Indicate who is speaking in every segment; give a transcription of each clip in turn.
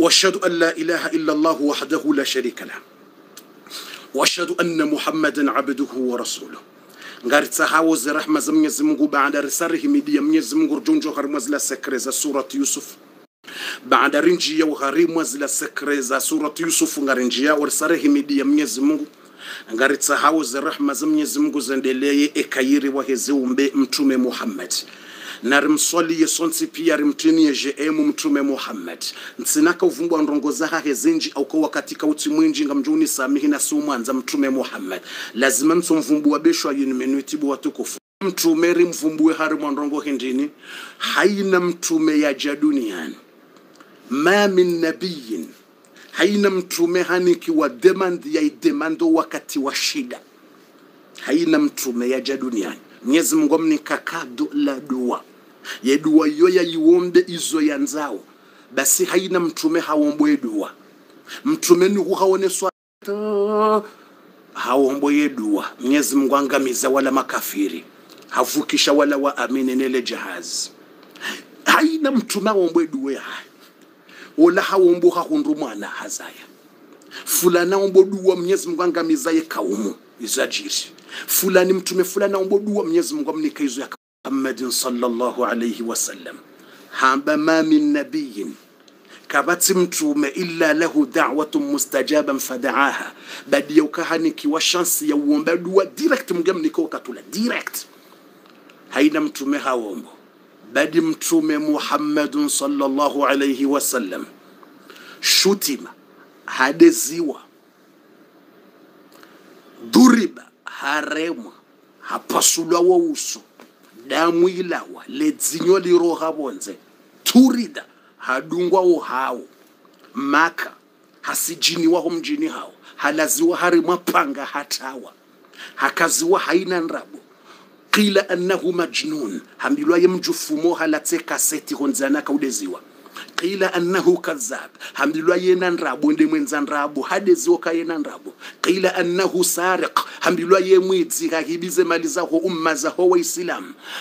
Speaker 1: وأشهد أن لا إله إلا الله وحده لا شريك له. وأشهد أن محمدا عبده ورسوله. غار تهاوز رحمه زمي زمغو بعد رسره ميديا مي زمغو جونجو هرمز لا سكرز سوره يوسف بعد رنجيا وهرمز لا سكرز سوره يوسف غارنجيا ورسره ميديا مي زمغو غار تهاوز رحمه زمي زمغو زندليه اكايري وهزومبي متومي محمد na rimswalie sonsi pia rimtinie jeemu mtume muhammad. Nsinaka uvumbwa ndongo zaha zinji aukowa katika uti mwinji nga mjuni samihi na sumwanza mtume muhammad. Lazima msomvumbua beshwa yini menuitibu watukufu. Mtume rimvumbue hari mwandongo hindini haina mtume yaja duniani. Ma min nabiyin. Haina mtume hanikiwa demand ya idemando wakati wa shida. Haina mtume yaja duniani. Mwenyezi mungu amnikakado la dua ye yoya iyo yayiwombe izo ya nzao. Basi haina mtume hawombo yeduwa mtume nihu haoneswa hawombwe yeduwa mnyezi mungu angamiza wala makafiri. Havukisha wala waamini nele jahazi. Haina mtume awombwe yeduwa yahayo wala hawombo hahundu mwana hazaya. Fulana ombo dua mnyezi mungu angamizaye kaumu. Izajiri. Fulani mtume fulana ombo dua mnyezi mungu amnika izo ya muhammadin sallallahu alayhi wasallam hamba ma min nabiyin kabati mtume illa lahu da'watun mustajaban fada'aha badi yaukahanikiwa shansi ya uomba dua direct mgamniko katula direct haina mtume hawombo badi mtume muhammadun sallallahu alayhi wasallam shutima hadeziwa duriba haremwa hapasulwa wo uso damu ilawa ledzinyo liroha bonze turida hadungwa uhawo maka hasijiniwaho mjini hao. Halaziwa hari mapanga hatawa hakaziwa haina nrabo. Qila annahu majnun hambilwaye mjufumo halatse kaseti honzana kaudeziwa qila annahu kazab hamdulillah yena nrabu ndi mwenza nrabu hade zoka yena nrabu. Qila annahu sariq. Hamdulillah ye mwidzi hahibize mali zaho umma zaho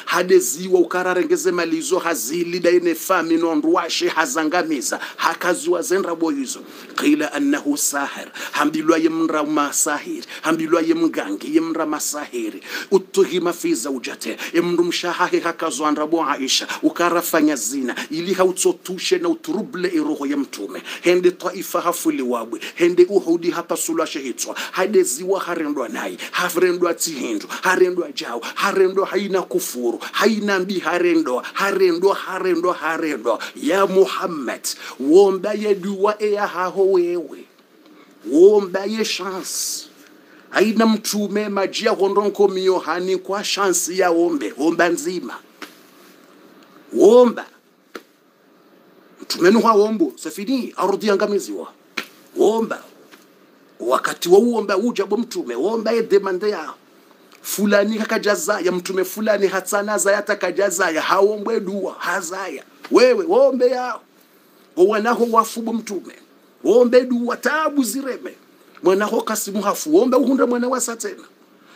Speaker 1: hade ziwa ukararengeze mali izo hazili daine fami nondwashe hazangamiza. Hakaziwa zenrabo hizo. Qila annahu sahir. Hamdulillah ye mra masahir. Hamdulillah ye mgangi ye mra masahiri. Utuhima fi zaujate. Emndu mshahahe hakazwa nrabu aisha. Ukarafanya zina. Ili hautsotushe na uturuble iroho ya mtume. Hende taifa hafuli wabwe hende uhudi hapasulwa shehitswa hadeziwa harendwa nai. Harendwa tihindu. Harendwa jao. Harendwa haina kufuru. Haina mbi harendwa. Harendwa harendwa harendwa. Ya muhammad womba ye dua eya haho wewe. Womba ye chance haina mtume majia hondonko miyohani kwa shansi ya ombe. Omba nzima. Womba mtume nuhu awombo safini ardhi yangamiziwa womba. Wakati wa uomba ujabo mtume. Womba ye demande ya fulani kakajaza ya mtume fulani hatsanaza yatakajazaya haombwe dua hazaya wewe wombe yao wanaho wafubo mtume. Wombe dua tabu zireme. Mwanaho kasimu hafu. Wombe uhunde mwana wasa tena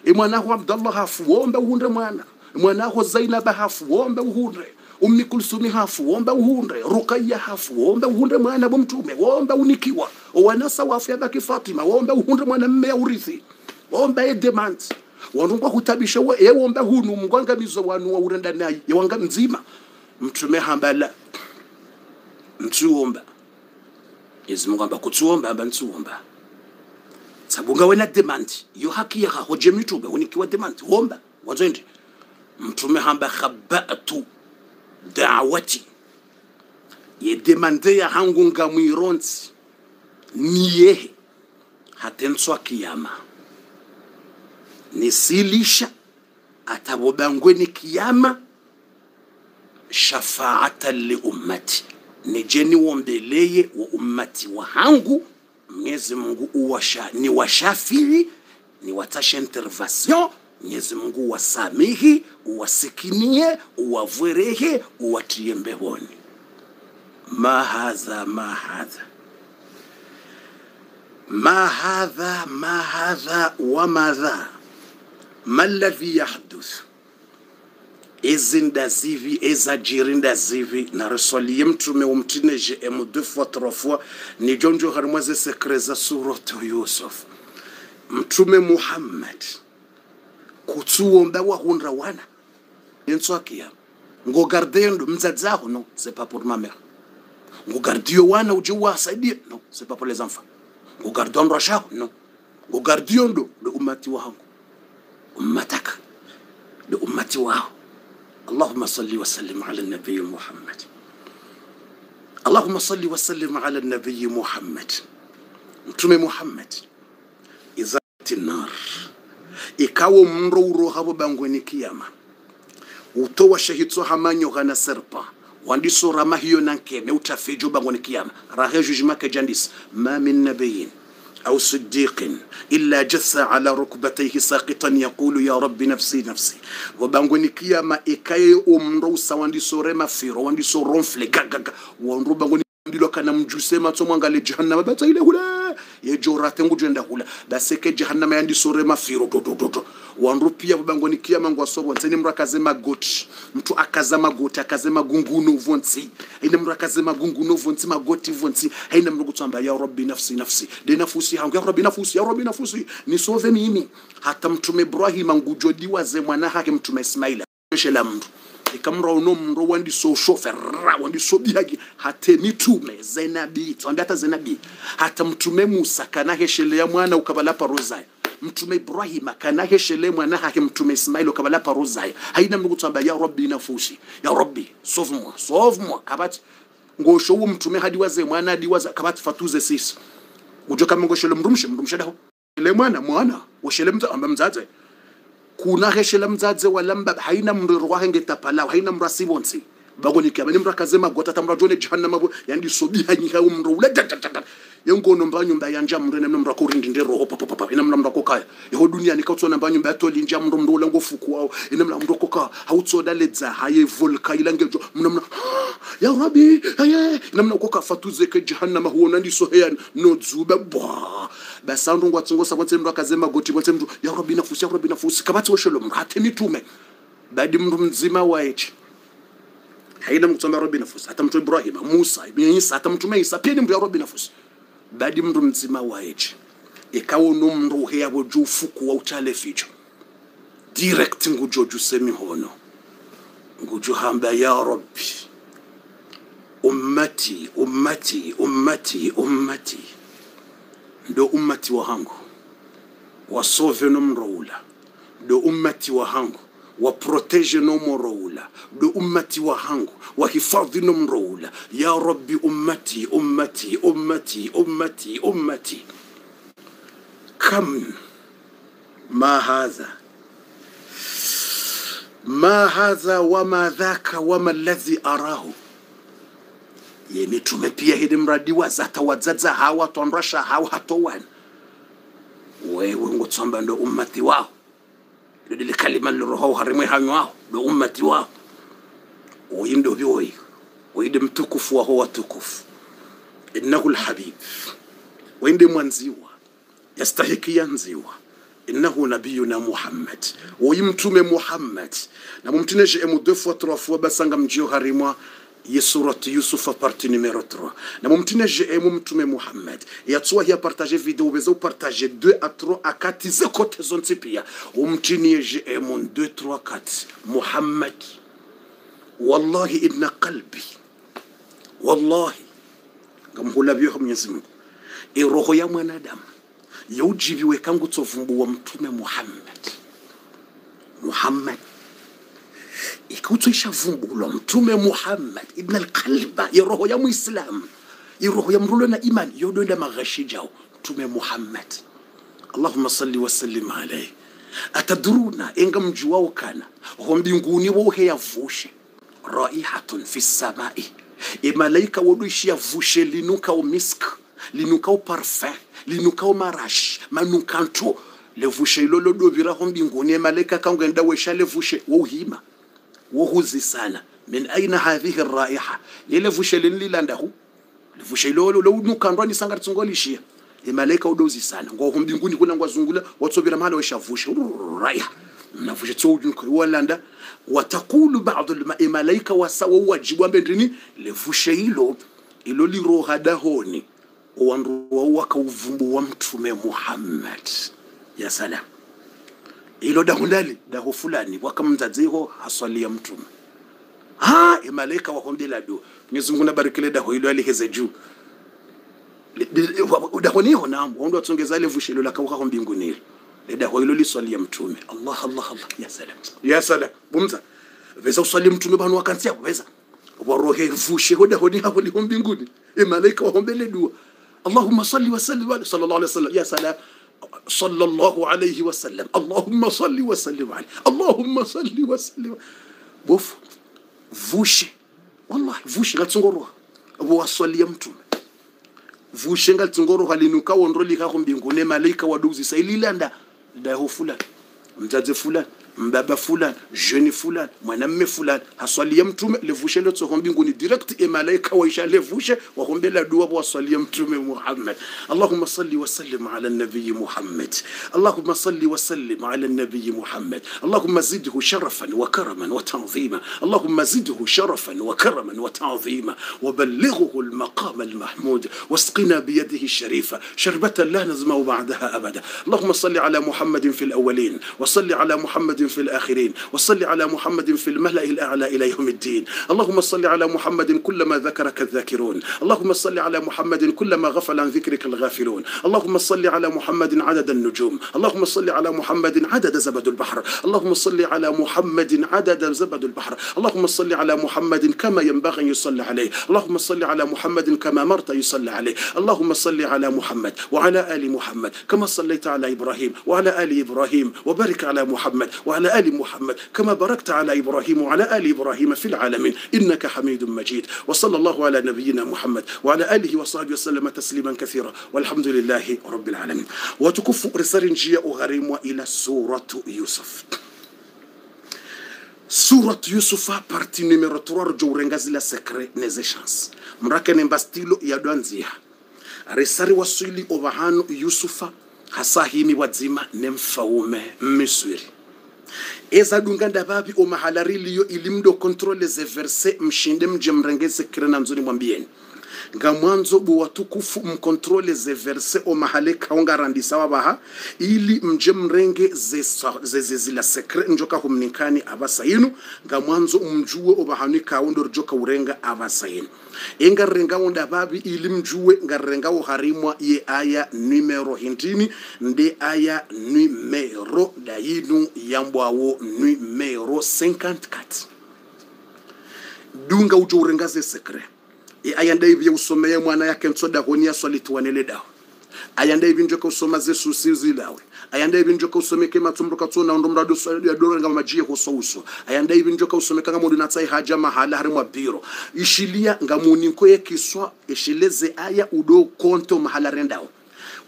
Speaker 1: imwanaho abdallah hafu. Wombe uhunde mwana. Mwanaho zainaba hafu. Wombe uhunde ummi kulsumi hafu womba uhunde rukaya hafu womba uhunde mwana bo mtume. Womba unikiwa. Wanasa wafu yabaki fatima womba uhunde mwana mme ya urithi. Omba ye demand wanungwa kutabisha we womba hunu. Mngwangamizo wanu wa urenda nayi ye wanga mzima. Mtume hambala. Mtuomba mgwamba amba kutsuomba amba ntsuomba sabunga wena demand. Yo haki ya hoje mitume unikiwa demand. Womba. Wazende mtume hamba khabatu dawati. Yedemande ya hangu ngamwironzi niyehe. Hatenswa kiyama. Nisilisha atabobangweni kiyama. Shafaatan li ummati. Nijeni wombeleye wa ummati wa hangu. Mwenyezi mungu uwasha ni washafiri ni watashe intervention Mwenyezi Mungu uwasamihi, uwasikinie, uwavwerehe, uwatie mbehoni. Mahadha mahadha mahadha mahadha wa madha maladhi yahduth ezinda zivi ezajirinda zivi nariswaliye mtume wumtineje emu deux fois trois fois. Nijonjo harimwa za suratu yusuf. Mtume muhammad. Kutsuomba wahundra wana yenswakia ngo gardendo mzadzaho non c'est pas pour ma mère ngo gardio wana uje wasaidie non c'est pas pour les enfants ngo gardio ndo shao non ngo gardio ndo ndo umati wangu ummataka ndo umati wao اللهم صل وسلم على النبي محمد اللهم صل وسلم على النبي محمد mtume muhammad izati nar ikawo mro urohavo bangweni kiyama utowa shahitso hamanyo gana serpa wandiso rama hiyo nankeme utafejo bangweni kiyama rahe jujimake jandis ma min nabiyin أو صديق إلا جث على ركبتيه ساقطا يقول يا رب نفسي نفسي وبانغوني كياما إكاي أمرو سواندي سورما فيرو واندي سورون فلي غاغا وانرو بانغوني ndilo kana mjusema tsomwangale jahannama batsa ile hula yejorate ngujenda hula. Baseke jahannama yandi sore mafiro. Dodododo wandu pia bangoni kiyama ngwa sobo nseni mru akaze magoti. Mtu akaza magoti akaze magunguno vonsi. Ina mru akaze magunguno vonsi magoti vonsi. Haina mru kutsamba ya rabbi nafsi nafsi. De nafusi hangu. Ya rabbi nafusi ya rabbi nafusi. Nisove mimi. Hata mtume Ibrahim ngujodiwa ze mwana hake mtume Ismaila. Shela mtu ikamra uno mro wandi so shofera wandi so biagi. Hate mitume zenabi twambia hata zenabi. Hata mtume Musa kana heshele ya mwana ukabala parozaya mtume Ibrahim kana heshele mwana hake mtume Ismail ukabala parozaya haina mngu tuamba ya rabbi nafushi. Ya rabbi solve mwa solve mwa kabati ngosho uwo mtume hadi waze mwana hadi waze. Kabati fatuze sisi. Ujoka kama shele mrumshe mrumshe daho. Le mwana mwana Washele mzaze heshela mdzadze walamba haina mriro wahenge tapalaw haina mndu bagoni kama ni mrakaze magota ta mndu ajone bo yandi sobi hanyi ha umro ula yengono mba nyumba yanja mndu na mndu akorindinde roho ndero ho papa papa ina mndu akokaya duniani dunia ni katsona mba nyumba yatolinja mndu mndu ndo ula ngofuku wao ina mra mro ko ka hautsoda ledza haye volka ilangejo mna mna ya rabi haye. Ina mndu ko fatuzeke fatuze ke jahannama huona ndi so heya no dzuba bwa basandu ngwatsingo sabonse mndu akazema goti kwatse mndu ya rabbi nafusi ya rabbi nafusi kabatsi woshelo mndu hate mitume badi mndu mzima waechi haina mtume rabbi nafusi hata mtume Ibrahim Musa Isa hata mtume Isa pia ni mndu ya rabbi nafusi badi mndu mzima waechi ikawo no mndu heya boju ufuku wa uchale ficho. Direct ngujo jusemi hono. Ngujo hamba ya rabbi ummati ummati ummati ummati ndo ummati wa wahangu wasove nom mroula. Ndo ummati wahangu waprotege no mroula ndo ummati wa wahangu wahifadhi nom mroula. Ya rabbi ummati ummati ummati ummati ummati. Kam ma hadha? Ma hadha wama dhaka wama ladhi arahu ye tumepia pia hidi mradi wa zata wadzadza hawa tonrasha hawa hatowani wewe ngotsamba ndo ummati wao. Ndo dile kalima liroho harimwe hanywao ndo ummati wao. Oyi ndo vyoyi oyide mtukufu waho watukufu innahu lhabib. Wende mwanziwa. Yastahiki yanziwa innahu nabiyuna muhammad. Oyi mtume muhammad. Na mumtineje emu deux fois basanga mjio harimwa ye suratu yusufa parti numero 3 na mumtineje emu mtume muhammad yatsuwa hiya partage video beza upartage 2 a 3 a 4 ze kote zonse pia umtinieje emu 2 3 4 muhammad wallahi inna qalbi wallahi ngamhulabyeho mwenyezi mungu iroho ya mwanadamu yaujiviwe kangu tsovumbuwa mtume muhammad muhammad ikautso ishavumbulwa mtume muhammad ibn alqalba iroho ya muislam iroho ya mrulo na imani yodoenda maghashi jao mtume muhammad. Allahumma salli wasallim alayhi. Atadruna enga mji ukana kana ho mbinguni wohe yavushe raihatun fi samai. Imalaika woduishi yavushe linukao misk linukao parfum linukao marashi manukanto levushe ilo ho mbinguni emalaika kangenda wesha levushe wouhima wohuzi sana min aina hadhihi raiha lile vushe linlilandahu livushe ilolo lounukandwa nisanga tsingolishia imalaika udozisana ngoho ngo mbinguni kuna ngwazungula watsovera mahala weshavushe raiha. Mnavushe tso ujunuka walanda watakulu badu imalaika wasawa wajibu ambe ndini livushe ilo ilo liroha dahoni. Owanduwa wa mtume muhammad. Ya salam ilo dahundali dahu fulani. Wakamunzaziho haswalia mtume. Ha e imalaika wahombila du mwenyezi Mungu nabarikile daho ilo aliheze juu. Daho niho namu ondo atsongeza ile vushilo lakauka ho mbinguni ile. Leda ho ilo liswalia mtume. Allah Allah Allah. Ya salam. Ya salam. Bumza. Veza uswali mtume banu wakansia veza warohe vushe hoda hodi hapo liho mbinguni. E imalaika wahombele dua Allahumma salli wa sallim wa sallallahu alaihi wasallam ya salam sallallahu alayhi wa sallam. Allahumma salli wa sallim alayhi. Allahumma salli wa sallim bofu vushe. Wallahi vushe ngatsongoroha vowasalia mtume. Vushe ngatsongoroha linuka wondro likakho mbinguni malaika waduzi saililanda daho fulani mdzadze fulani. Mbaba fulani jeune fulani mwanamme fulani haswalia mtume levushe lotsoho mbinguni direct e malaika waisha levushe wakombela dua waswalia mtume muhammad allahumma salli wa sallim ala nabiy muhammad allahumma salli wa sallim ala nabiy muhammad allahumma zidhu sharafan wa karaman wa ta'zima allahumma zidhu sharafan wa karaman wa ta'zima وبلغه المقام المحمود واسقنا بيده الشريفة شربة لا نزمع بعدها أبدا اللهم صل على محمد في الأولين وصل على محمد في الآخرين وصل على محمد في الملأ الأعلى إلى يوم الدين اللهم صل على محمد كلما ذكرك الذاكرون اللهم صل على محمد كلما غفل عن ذكرك الغافلون اللهم صل على محمد عدد النجوم اللهم صل على محمد عدد زبد البحر اللهم صل على محمد عدد زبد البحر اللهم صل على محمد كما ينبغي أن يصلى عليه اللهم صل على محمد كما مرت يصلى عليه اللهم صل على محمد وعلى آل محمد كما صليت على إبراهيم وعلى آل إبراهيم وبارك على محمد وعلى آل محمد كما باركت على إبراهيم وعلى آل إبراهيم في العالمين. إنك حميد مجيد. وصلى الله على نبينا محمد وعلى آله وصحبه وسلم تسليما كثيرا. والحمد لله رب العالمين. وتكف رسال جيا أغريم إلى سورة يوسف. surat yusufa parti numero 3 rjo urengazila sekre neze chance. mrakene mbastilo yadwanzia resari waswili ovahanu yusufa hasa himi wadzima nemfaume mmiswiri eza dunga mahalari omahalariliyo ilimdo kontrole ze verse mshinde mje mrengeze kirena nzuri mwambieni nga mwanzo bu watukufu mkontrole ze verse omahale kaonga randisa wabaha ili mje mrenge ze, ze, ze zila sekre njoka humnikani abasa yinu nga mwanzo mjue obahani kaundo rjoka urenga abasa enga renga onda babi ili mjue nga renga harimwa ye aya numero hintini nde aya numero dayinu yambwawo numero 54 dunga ujo urenga ze sekre ayanda ivi usomeye mwana yake ntsoda honi aswalituwanele dawo ayanda ivi njoka usoma zesu sizilawe ayanda ivi njoka usomeke matsumro katsona ndo mrado ngama majie hoso uso. Ayanda ivi njoka usomeka nga modu natsai haja mahala hari mwabiro ishilia nga ye kiswa ishileze aya udo konto mahala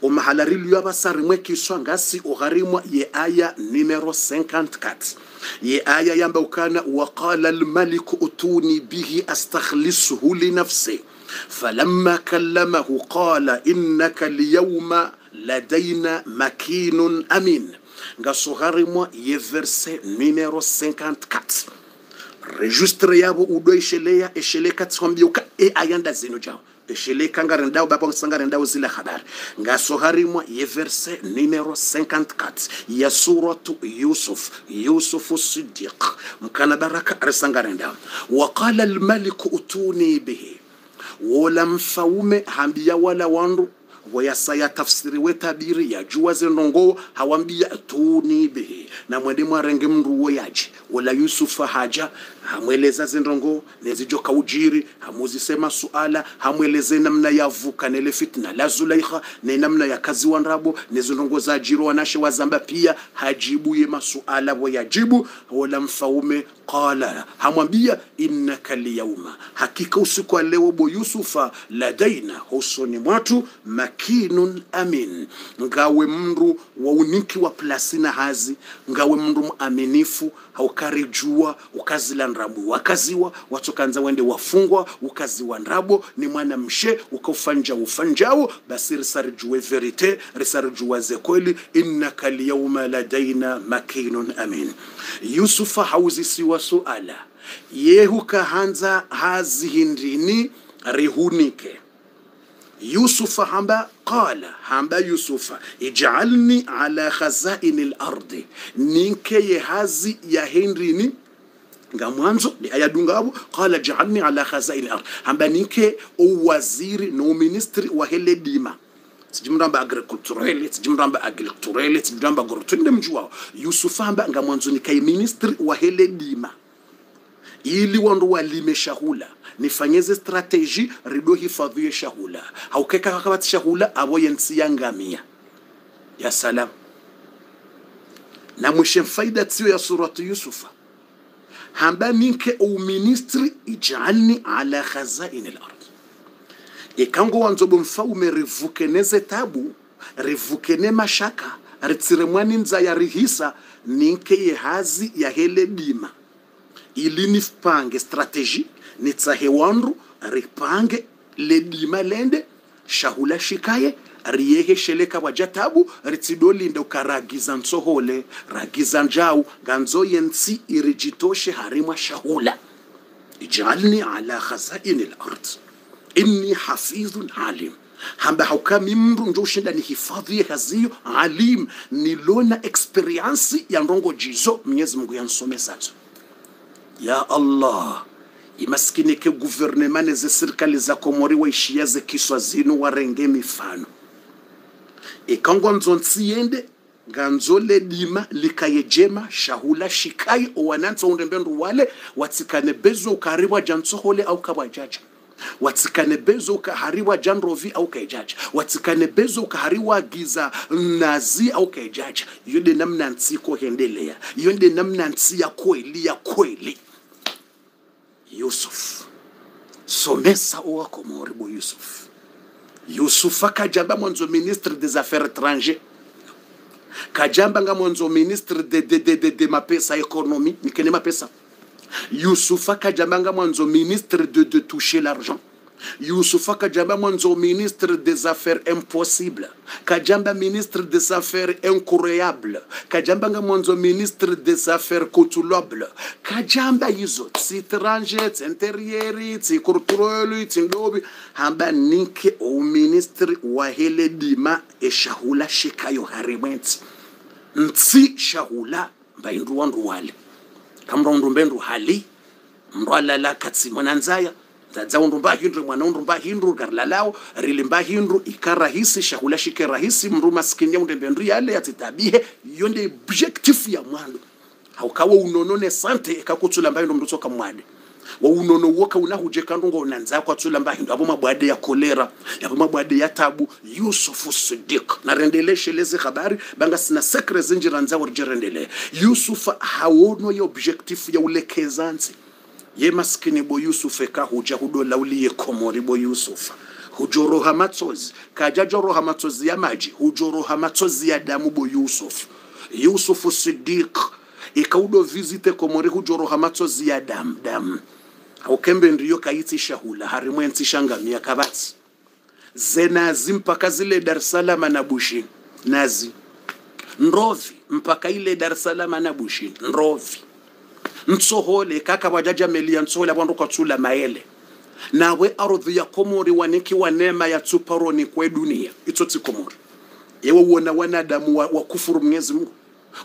Speaker 1: rendawo omahalariliyo abasari mwekiswa ngasi ogharimwa ye aya numero 54 ye aya yamba ukana waqala almaliku utuni bihi astakhlisuhu linafsi falamma kallamahu qala innaka alyawma ladaina makinun amin. Ngasoharimwa ye verse numero 54 registre yabo udo eshelea eshele katsombiuka e ayanda zino jao eshele kangare ndao baba sangare ndao zile habari. Ngasoharimwa ye verse numero 54 ya suratu yusuf yusufu siddiq mkana baraka arsangare ndao waqala almalik utuni bihi. Wala mfaume hambia wala wandu wayasaya tafsiri we tabiri ya jua zinongo hawambia tuni bihi na mwalimu arenge mndu yaji wala yusufa haja hamweleza zindongo nezijoka ujiri hamuzisema suala hamweleze namna yavuka nele fitna. La zulaikha ne namna ya kazi wa nrabo nezindongo za jiro wanashe wazamba pia hajibuye masuala wayajibu wala mfaume qala hamwambia innaka lyauma hakika usiku leo bo yusufa ladaina husoni mwatu makinun amin. Ngawe mndu wa uniki wa plasina hazi ngawe mndu aminifu haukari jua ukazila nrabu wakaziwa watokanza wende wafungwa ukaziwa nrabo ni mwana mshe ukaufanja ufanjao basi risarijue verite risarijuwa zekweli innaka lyauma ladaina makinun amin. Yusufa hauzisiwa suala yehu kahanza hazihindini rihunike. Yusufa hamba qala hamba yusufa ijalni ala khazaini lardi ninkeye hazi ya hendrini nga mwanzo ni ayadungabo qala jaalni ala khazaini lardi hamba ninke uwaziri no ministri wa hele dima sijimramba sijui mtu agriculturele sijimramba gorotwende mjuwao Yusufu amba nga mwanzo nikai ministri wa hele dima ili wandu walime shahula nifanyeze strateji rido hifadhiye shahula. Haukeka kakabati shahula abo yensi yangamia ya salam. Na mwishe faida tiyo ya suratu yusufa. Hamba ninke uministri ijalni ala khazaini lard ikango wanzobo mfaume rivukeneze tabu rivukene mashaka ritsire mwani nza ya rihisa ninke yehazi ya hele dima. Strateji nitsahe wandu ripange ledima lende shahula shikaye riyehesheleka wajatabu ritsidolinde ukaragiza nsohole ragiza njau ganzo yensi irijitoshe harimwa shahula. Ijalni ala khazaini lard inni hafidhun alim hamba haukami mndu njo ushinda ni hifadhi haziyo alim. Nilona experience ya ndongo jizo mwenyezi mungu yansomesazo ya allah imaskinike guvernemane ze serikali za komori waishia ze kiswa zinu warenge mifano. Ikangwa nzo ntsiyende ganzo le dima likaye jema shahula shikai undembe ndu wale watsikane bezo ukariwa jantsohole au kawajaja watsikane bezo ukahariwa janrovi au kaijaja watsikane bezo ukahariwa giza nazi au kaijaja yode namna ntsiko hendelea ndi namna ntsi ya kweli ya kweli yusuf somesa owakomori bo yusuf yusuf akajamba mwanzo ministre des affaires étrangers kajamba nga mwanzo ministre de, de, de, de, de mapesa economy nikene mapesa yusufa kajamba nga mwanzo ministre de, de toucher l'argent. Yusufa kajamba mwanzo ministre des affaires impossibles. Kajamba ministre des affaires incroyables. Kajamba mwanzo ministre des affaires coutulobles kajamba hizo tsitranje tsinterieri tsikurturoli tsindobi. Hamba ninke uministri wa hele dima eshahula shikayo harimwensi ntsi shahula mbaindu wandu wale kamrondu mbendu hali mndu katsi mwananzaya dzadza undu mbahindru mwana undu mbahindru garilalao rili mbahindru ikarahisi shahula shike rahisi mndu maskini ya unde mbendu yale yatitabihe yonde objective ya mwandu. Haukawa unonone sante ikakutsula mbahindu mndu tsoka mwade wa unono woka unahuje kandu ngo nanza kwa tsula mbahindu abo mabwade ya kolera abo mabwade ya tabu. Yusufu sidik rendele lezi habari banga sina sekre zinjira nza warjerendele Yusuf hawono ya objectif ya ulekezanzi. Ye maskini bo Yusuf ka huja hudola uliye komori bo Yusuf hujoroha matsozi kajajoroha matsozi ya maji. Hujoroha matsozi ya damu bo Yusuf yusufu sidik ikaudo vizite komori hujoroha matsozi ya damu damu ndiyo hula shahula ngamia kavatsi. Ze nazi mpaka zile dar es na bushi. Nazi. Ndovi mpaka ile dar es na bushi. Ndovi ntsohole kaka wajajamelia ntsohole abandu kwatsula maele. Nawe ardhi ya komori waniki wa neema ya tsuparoni kwe dunia. Itso tsikomori yewe uona wanadamu wa, wa kufuru mwenyezi mungu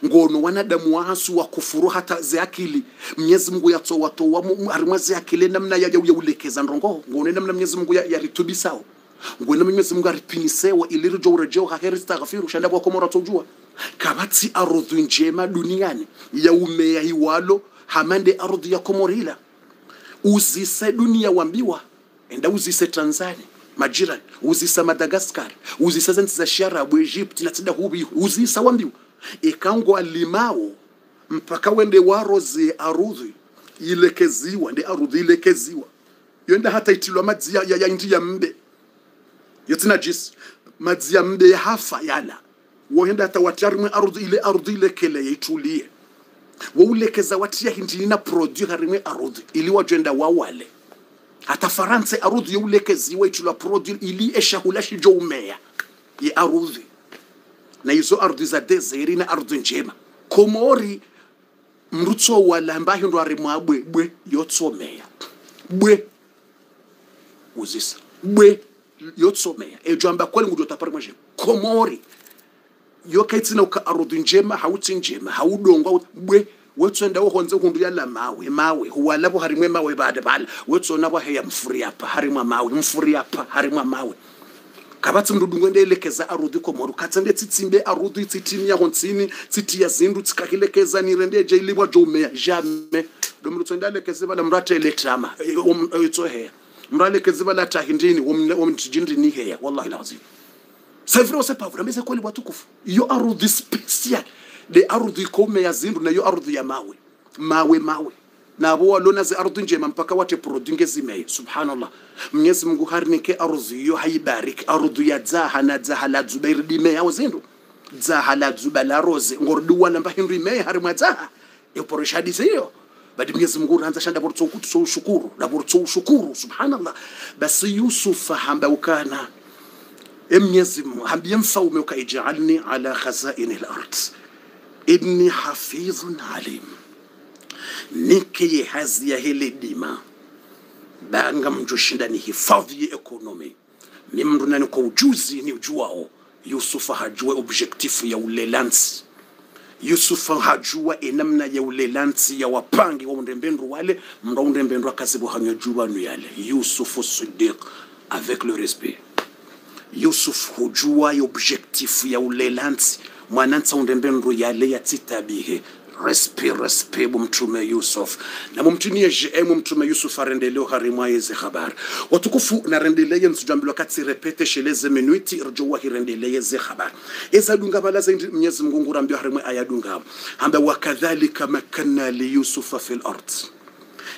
Speaker 1: ngono wanadamu wasu wa kufuru hata ziakili mwenyezi mungu yatowatowa harimwa ziakili namna ya, ya, ya ulekeza ndongo. Ngone namna mwenyezi mungu yaritubisao ya ngone mwenyezi mungu aripinisewa ilirijo urejeo haheri staghfiru shanda kwa komora tojua. Kabatsi ardhi njema duniani ya umea hiwalo hamande ardhi ya komorila uzise dunia wambiwa enda uzise tanzania majirani uzisa madagaskar uzisa zenzi za sharabu egypt na tsida hubi uzisa wambiwa ikangwa limao mpaka wende waroze arudhi ilekeziwa ndi arudhi ilekeziwa. Yoenda hata itilwa madzi ya, ya, ya indi ya mbe. Yotina jis madzi ya mbe hafa yala woenda hata watarimwe arudhi ile arudhi ilekele yaitulie woulekeza watia hindi na produit harimwe arudhi ili wajenda wawale. Hata faransa arudhi youlekeziwa itulwa produit ili eshahula shijo umea. Ye arudhi na izo ardhi za deseri na ardhi njema. Komori mrutso wala mbahi ndo ari mwabwe bwe yotsomea bwe. Uzisa. Bwe yotsomea ejo amba kwali ngudo tapari mwaje. Komori. Yo kaitsina uka ardhi njema hauti njema haudongwa bwe. Wetsonda wohonze hundu yala mawe mawe. Huwalabo harimwe mawe bade bala. Wetsona bo heya mfuri apa harimwa mawe. Mfuri apa harimwa mawe kabatsi mndu ngwende elekeza arudhi komoru katsende tsitsimbe arudhi tsitini ya ntsini tsiti ya zindu tsikakilekeza nirende je jomea jame. Jamais domru vala mndu bala mrate eletrama itso he mralekeze bala tahindini womtijindini heya wallahi lazim c'est sepavura mbese les watukufu yo arudhi special. De arudhi ikoumeya ya zindu na yo ardhi ya mawe. Mawe mawe nabo walona zi ardhi njema mpaka wate produit ngezimeye subhanallah mwenyezi mungu harinike ardhi yo haibariki ardhi ya dzaha na dzaha la dzuba iridime yao zindu dzaha la dzuba la roze ngordi wala mba hindu imeye harimwa dzaha yoporesha hadithi hiyo badi mwenyezi mungu uranza shanda bortso kutu so shukuru na bortso shukuru subhanallah basi yusuf hamba ukana emnyezi mungu hambie mfaume ukaijalni ala khazaini al-ard inni hafidhun alim nikeye hazi ya hili dima. Banga mjoshinda ni hifadhi ya ekonomi. Ni mndu nani kwa ujuzi ni ujuao. Yusufa hajua objektifu ya ulelansi. Yusufa hajua enamna ya ulelansi ya wapangi wa undembendru wale mnda undembendru akazibu hanywa jubanu yale. Yusufu Siddiq avec le respect. Yusuf hujua ya objektifu ya ulelansi. Mwanansa undembendru yale yatsitabihe respe respe bumtume yusuf. Na mumtinie jm mtume yusuf arendeleo harimwa yeze habari. Watukufu narendeleye nsujambilwa katsi repete sheleze menuiti rjowa hirendeleye ze habari. Eza dunga bala zaindi mnyezi mungu ngurambio harimwe ayadunga hamba wakadhalika makanna li yusufa fil ard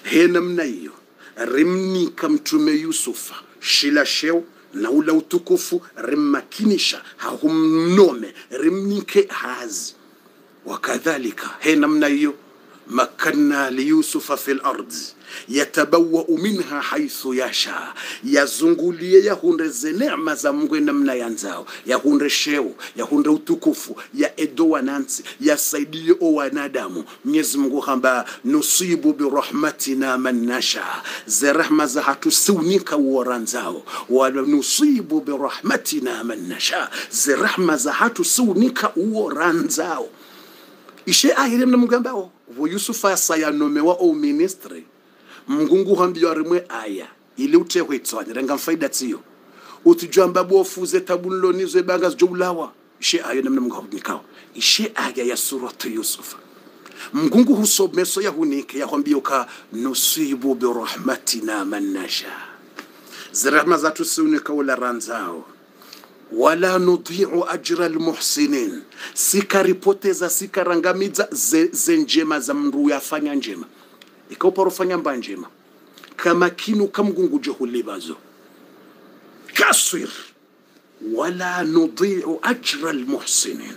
Speaker 1: he namna hiyo rimnika mtume yusufa shila sheo na ula utukufu rimmakinisha hahumnome rimnike hazi wakadhalika he namna hiyo makanna liyusufa fi lardi yatabawau minha haithu yasha yazungulie yahundeze zenema za mngwe namna yanzao yahunde sheo yahunde utukufu ya edo wanansi yasaidie o wanadamu. Mwenyezi mungu hamba nusibu birahmatina man nasha ze rehma za hatusiunika uoranzao wala nusibu birahmatina man nasha ze rehma za hatusiunika uoranzao ishe ahire mna o vo yusufa sayanomewa o ministry? Mngungu hambiyo arimwe aya ili utehwe tswanya renga mfaida tsiyo. Utujamba bofuze tabunlonizwe banga zjobulawa ishe ayo namna mungu hudnikao ishe aya ya suratu yusufa mngungu husomeso yahunike yahwambiyo ka nusibu birahmatina man nasha. Zirahma zatu siunika ula ranzao wala nudhiu ajra almuhsinin. Sikaripoteza sikarangamiza ze, ze za mndu yafanya njema. Ikauparofanya mba njema. Kama kinu kamgunguje hulibazo. Kaswir. Wala nudhiu ajra almuhsinin.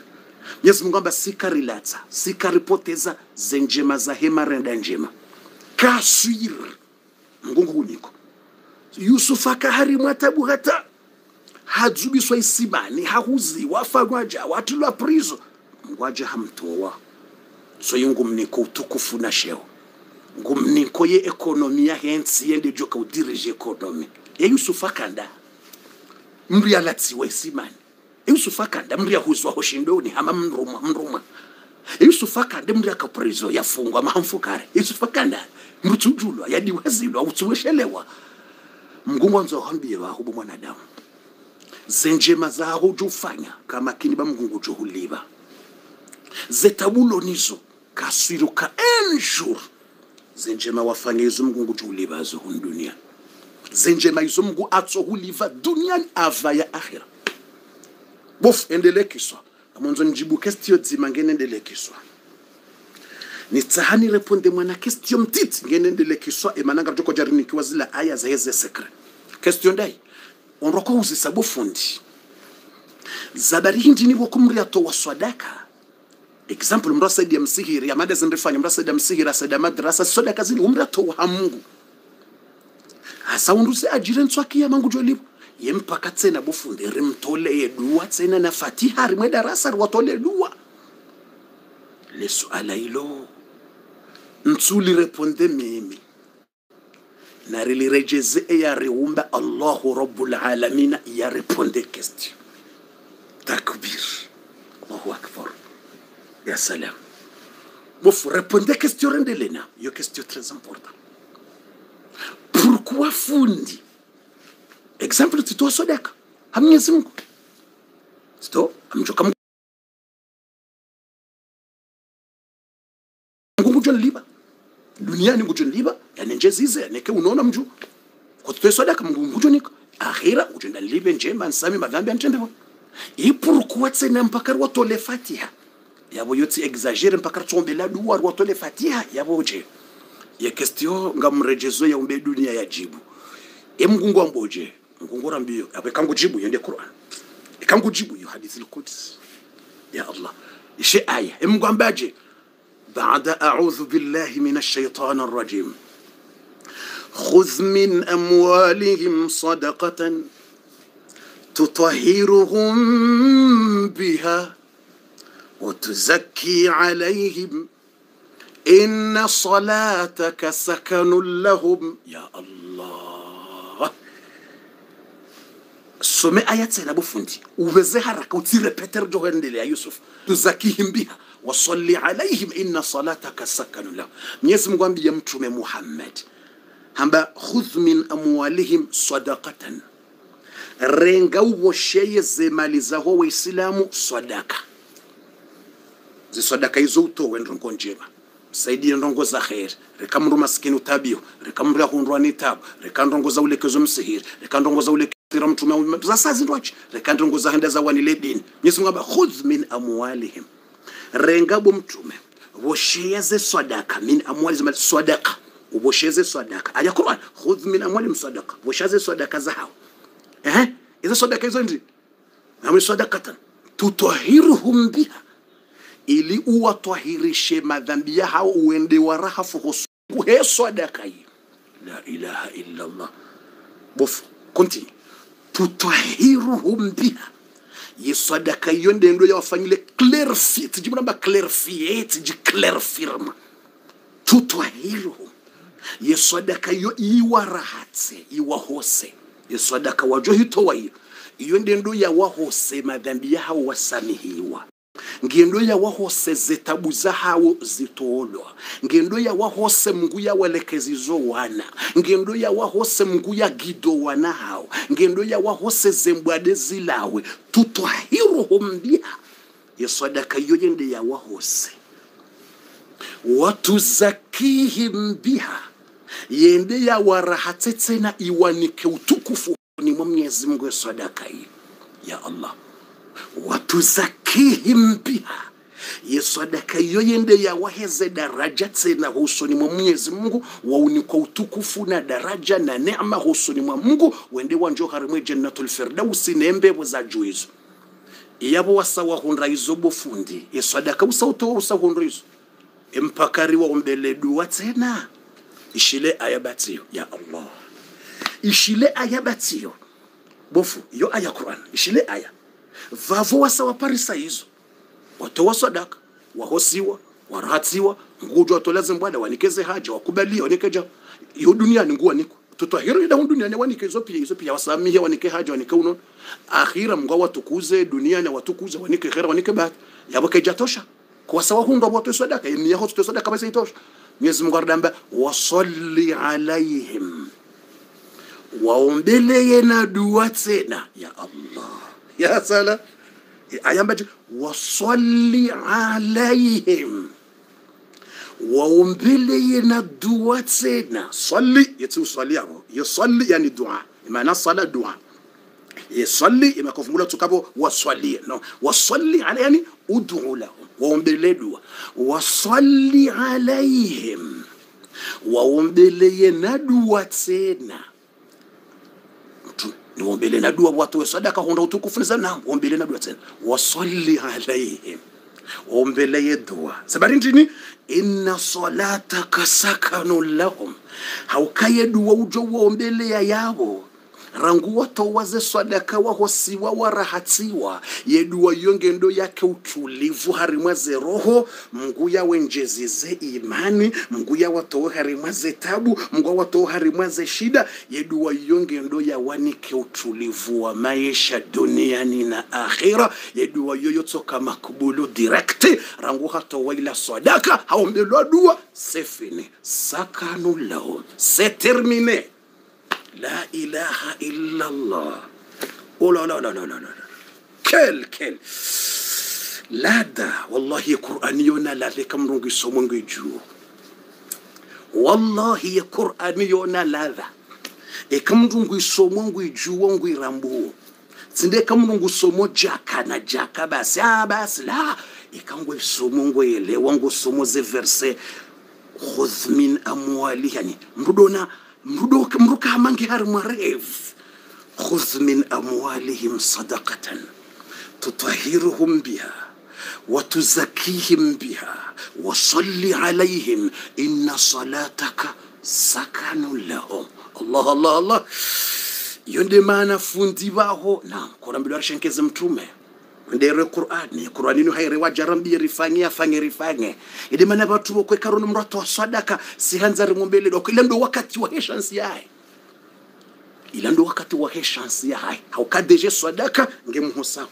Speaker 1: Mwenyezi mungu amba sikarilata sikaripoteza ze njema za hema renda njema. Kaswir. Mgungu huniko yusuf akaharimwa tabu hata hadzubiswa isimani hahuziwa afanywaja watilwa prizo ngwaje so yungu ngumniko utukufu na sheo ngumniko ye ekonomi ya hensi yende joka udirije ekonomi. Eyusufu akanda. Mndu yalatsiwa isimani eyusufu akanda mndu yahuzwa hoshindoni hama mruma mruma. Eyusufu akanda mndu yakaprizo yafungwa mahamfukare. Eyusufu akanda mndu tsujulwa yadiwazilwa utsuweshelewa hambi ya vahubu mwanadamu zenjema zaho jufanya kama kini bamgungu juhuliba zetabulo nizo kaswiro ka enjur zenjema wafanya izo mgungu juhuliba zo hun dunia. Zenjema izo mngu huliva duniani ava ya akhira. Bof endelekiswa amonzo njibu kestio dzima ngene Ni nitsahani reponde mwana kestio mtiti ngene endelekiswa emananga joko jarinikiwa zila aya za heze sekre kestio ndai onroko uzisa bufundi zabari hindi nibo kumri ato wa swadaka. Example mndu asaidia msihiri amade zinrifanya mndu asaidia msihiri asaidia madrasa sodaka zili umratowa mungu hasa unduze ajire ntswakia mangu jolibu. Ye mpaka tsena bufundi rimtole ye dua tsena na fatiha rimwe darasa riwatole dua. Le suala ilo ntsuli reponde mimi na rilirejeze ya riumba allahu rabbul alamina ya reponde question takbir allahu akbar ya salam bofu répondez question rendelena yo question très important pourquoi fundi exemple titoa sodaka hamnyezi mungu tito amchoka duniani ngujonliba yanenjezize yaneke unaona mju. Mungu niko akhira ujenda libe njema nsami madhambi tse na tsena mpaka watole fatiha. Yabo yotsi exagere mpaka tsombela duwa watole fatiha yabo je ya kestiyo nga mrejezo ya umbe dunia ya jibu. E mgungu amboje mgungu rambio abe kangu jibu yende Qur'an. Kangu jibu yo hadithi al-Quds ya Allah. Ishe aya. E mgungu ambaje بعد أعوذ بالله من الشيطان الرجيم. خذ من أموالهم صدقة تطهرهم بها وتزكي عليهم. إن صلاتك سكن لهم. يا الله. Some ayatsela bufundi ubeze haraka jo hendele ya yusuf. Tuzakihim biha wasalli alaihim inna salataka sakanu lahum mwenyezi mungu ambiye mtume muhammad hamba khudh min amwalihim sadaqatan. Renga uwosheye zemali zaho waislamu sadaka. Zisadaka izo utowe ndongo njema. Saidie ndongo za kheri reka mndu maskini utabio reka mndu yahundwa ni tabu. Reka ndongo za ulekezo msihiri. Reka ndongo za ulekera mtume za sazi ndwachi reka ndongo za henda za wanile dini mnyezi Mungu amba khudh min amwalihim. Rengabo mtume. Wosheze swadaka. Min amwalihim swadaka. Ubosheze swadaka. Aya Qur'an. Khudh min amwalihim swadaka. Wosheze swadaka zao ehe? Izo swadaka hizo ndi na sadakatan tutahiruhum biha. Ili uwatwahirishe madhambi yao uende warahafu fuhusu he swadaka hii. La ilaha illa allah. Bofu. Continue tutahiruhum biha ye sadaka iyo ndendo yawafanyile clarifie tijibunamba clarifie tijiclarifirma tutahiruhum ye sadaka iyo iwarahatse iwahose. Ye sadaka wajo hitowa iyo. Iyo ndendo yawahose madhambi yao wasamihiwa ngendo yawahose zetabu zahawo zitolwa ngendo yawahose mngu yawelekezizo wana. Ngendo yawahose mngu yagido wana hao. Ngendo yawahose zembwade zilawe. Tutwahiruhum biha yesadaka iyo yende yawahose watuzakihim biha yende yawarahatse tena iwanike utukufu ni mwa mwenyezi mungu yesadaka hiyo. Ya allah. Watuzakihim biha Yesu adaka iyo yende yawaheze daraja tena husoni mwa mwenyezi mungu waunikwa utukufu na daraja na neema husoni mwa mungu. Wende wanjo harimwe jannatul firdausi nembevo za juu hizo. Iyabo wasawahunda izo bofundi. Usa sadaka usautowa usahunda izo empakari waombele dua tena. Ishile aya batiyo ya allah. Ishile aya batiyo bofu iyo aya quran. Ishile aya vavo wasawaparisa hizo. Watoa sadaka wahosiwa warahatsiwa ngujo watolaze mbwana wanikeze haja wakubalia wanikeja iyo duniani nguwa niko. Tutahiro ida duniani wanike izo pia izo pia wasamihe wanike haja wanike uno. Akhira mngwa watukuze duniani watukuze wanike khira wanike bahati. Yabo keja tosha. Kwa sawa hundo watu sadaka ni yaho sadaka basi itosha. Mwenyezi Mungu ardamba wasalli alaihim. Waombeleye na dua tena ya Allah ya sala. Ayambaje wasalli alaihim. Waumbile na dua tena. Salli yeti usali yabo yusalli yani dua. Maana sala dua. Yusalli imekofungula tukapo wasalli no wasalli ala yani ud'u lahum waumbile dua. Wasalli alaihim. Waumbile na dua tena niwombele na dua watu wa sadaka honda utukufu ni sana wombele na dua tena. Wasalli alaihim ombeleye dua. Sabari ndini inna salataka sakanu lahum. Haukaye dua ujo waombeleya yavo rangu watowaze swadaka wahosiwa warahatiwa yeduwa yongendo yake utulivu harimwaze roho. Mngu yawenjezize imani. Mngu yawatowe harimwaze tabu. Mngu watowe harimwaze shida. Yeduwa yongendo yawanike utulivu wa maisha duniani na akhira. Yeduwa yoyotsoka makbulu direkti. Rangu hatowa ila swadaka. Haombelwa dua. Sefini sakanu lao. Se termine لا إله إلا الله Oh là là là là là là Quel, quel Lada, wallahi Qur'aniyona la lekam rungi somongi juro. Wallahi Qur'aniyona lada. E kam rungi somongi juro ngi rambu. Tsinde kam rungu somo jaka na jaka basi. Ah basi la. E kam ngi somo ngi ele wangu somo ze verse. Khudh min amwali yani. Mbudona mruka mrukamange hari marefu khudh min amwalihim sadaqatan. Tutahiruhum biha. Watuzakihim biha. Wasalli alaihim inna salataka sakanu lahum. Allah allah allah. Iyo ndi maana fundi baho na kurambirwa arishenkeze mtume ndere qur'ani. Qur'ani no hayre wajarambi rifange afange rifange ide mane batu bokwe karono mrato wa sadaka sihanza rimumbele doko ile ndo wakati wa chance yae ile ndo wakati wa chance yae haukadeje sadaka ngemhusa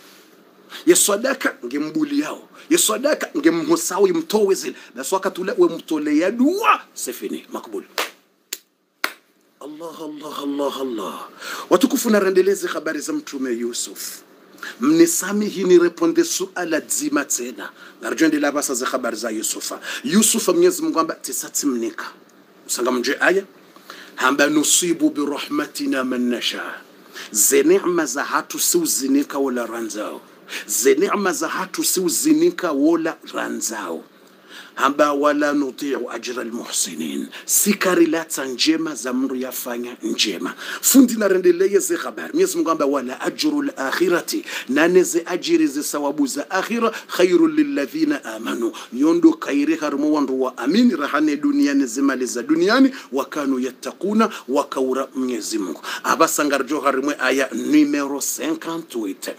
Speaker 1: ye sadaka ngembuli yao. Ye sadaka ngemhusao imtowe zile. Basi wakati ule we mtolea dua sefini makbul. Allah Allah Allah Allah. Watukufu na rendeleze habari za mtume Yusuf mnisamihi su suala dzima tena narjondela basa za habari za yusufa. Yusufa mwenyezi mungu amba tisati mnika usanga mjue aya hamba nusibu birahmatina man nasha. Ze neema za hatu siuzinika wala ranzao. Ze neema za hatu siuzinika wala ranzao hamba wala nutiu ajra almuhsinin. Sikari latsa njema za mndu yafanya njema. Fundi narendeleye ze habari mwenyezi mungu amba wala ajru lakhirati nane ze ajiri ze sawabu za akhira khairu lilladhina amanu. Yondo kairi harumu wandu wa amini rahane duniani zimali za duniani wakanu yattaquna wakaura mwenyezi mungu. Abasangarjo harimwe aya numero 58